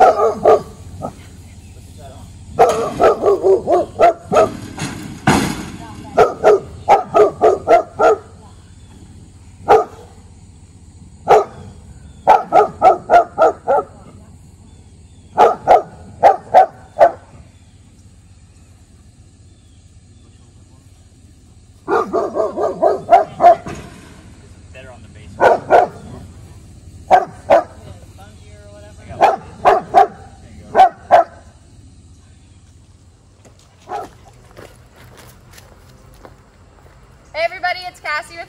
Oh,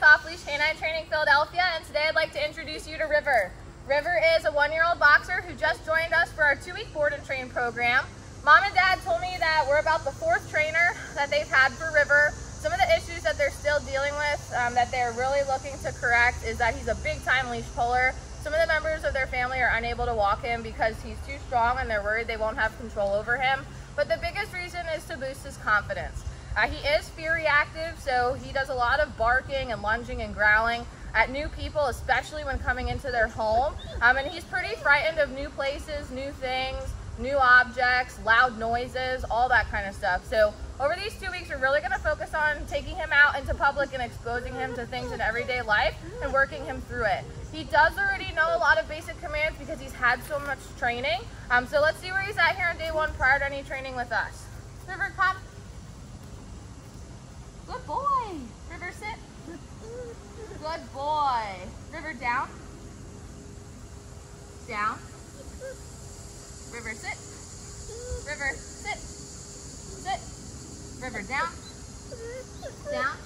Cassie with Off Leash Canine Training Philadelphia, and today I'd like to introduce you to River. River is a one-year-old boxer who just joined us for our two-week board and train program. Mom and Dad told me that we're about the fourth trainer that they've had for River. Some of the issues that they're still dealing with um, that they're really looking to correct is that he's a big-time leash puller. Some of the members of their family are unable to walk him because he's too strong and they're worried they won't have control over him. But the biggest reason is to boost his confidence. Uh, he is fear reactive, so he does a lot of barking and lunging and growling at new people, especially when coming into their home. Um, and he's pretty frightened of new places, new things, new objects, loud noises, all that kind of stuff. So over these two weeks, we're really gonna focus on taking him out into public and exposing him to things in everyday life and working him through it. He does already know a lot of basic commands because he's had so much training. Um, so let's see where he's at here on day one prior to any training with us. River, come. Good boy. River, sit. Good boy. River, down. Down. River, sit. River, sit. Sit. River, down. Down.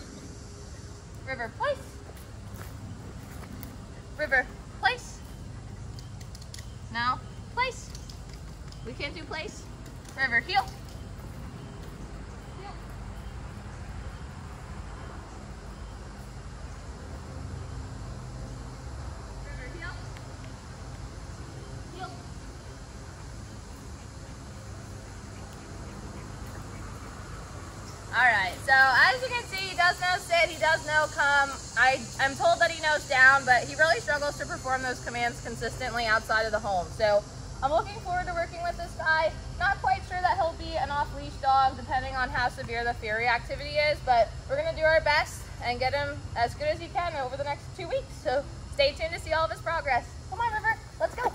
River, place. River, place. Now, place. We can't do place. River. Heel. All right, so as you can see, he does know sit, he does know come. I, I'm told that he knows down, but he really struggles to perform those commands consistently outside of the home. So I'm looking forward to working with this guy. Not quite sure that he'll be an off-leash dog, depending on how severe the fear reactivity is, but we're gonna do our best and get him as good as he can over the next two weeks. So stay tuned to see all of his progress. Come on, River, let's go.